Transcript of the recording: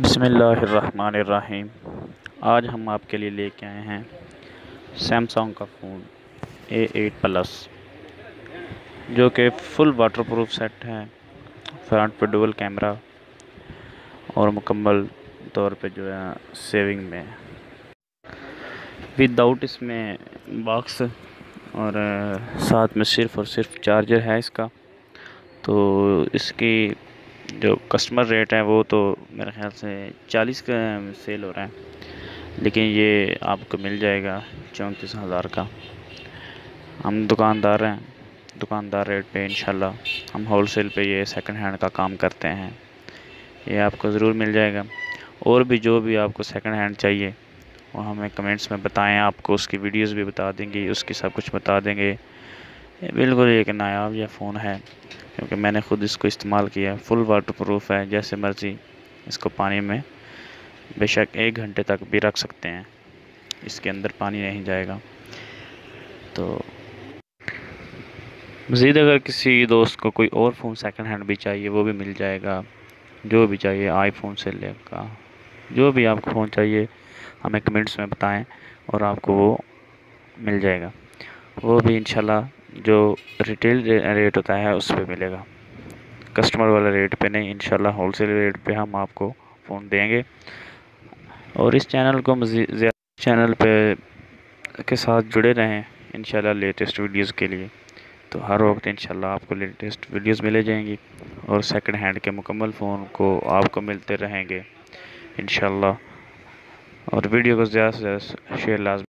बिसमीम आज हम आपके लिए लेके आए हैं सैमसंग का फ़ोन ए एट प्लस जो कि फुल वाटरप्रूफ सेट है फ्रंट पे डुअल कैमरा और मुकम्मल तौर पे जो है सेविंग में विदाउट इसमें बॉक्स और, साथ में सिर्फ़ और सिर्फ़ चार्जर है इसका तो इसकी जो कस्टमर रेट है वो तो मेरे ख्याल से चालीस का सेल हो रहा है। लेकिन ये आपको मिल जाएगा चौंतीस हज़ार का। हम दुकानदार हैं, दुकानदार रेट पे इंशाल्लाह हम होलसेल पे ये सेकंड हैंड का काम करते हैं। ये आपको ज़रूर मिल जाएगा। और भी जो भी आपको सेकंड हैंड चाहिए, वो हमें कमेंट्स में बताएँ। आपको उसकी वीडियोस भी बता देंगे, उसकी सब कुछ बता देंगे। बिल्कुल एक नायाब यह फ़ोन है, क्योंकि मैंने ख़ुद इसको इस्तेमाल किया। फुल वाटर प्रूफ है, जैसे मर्ज़ी। इसको पानी में बेशक एक घंटे तक भी रख सकते हैं। इसके अंदर पानी नहीं जाएगा। तो मज़ीद अगर किसी दोस्त को कोई और फ़ोन सेकंड हैंड भी चाहिए, वो भी मिल जाएगा। जो भी चाहिए आईफोन से लेकर, जो भी आपको फ़ोन चाहिए, हमें कमेंट्स में बताएँ और आपको वो मिल जाएगा। वो भी इंशाल्लाह जो रिटेल रेट होता है, उस पर मिलेगा। कस्टमर वाला रेट पे नहीं, इंशाल्लाह होलसेल रेट पे हम आपको फ़ोन देंगे। और इस चैनल को मज़ीद चैनल पे के साथ जुड़े रहें, इंशाल्लाह लेटेस्ट वीडियोस के लिए। तो हर वक्त इंशाल्लाह आपको लेटेस्ट वीडियोस मिले जाएँगी और सेकंड हैंड के मुकम्मल फ़ोन को आपको मिलते रहेंगे, इंशाल्लाह। और वीडियो को ज़्यादा से ज़्यादा शेयर लाजमी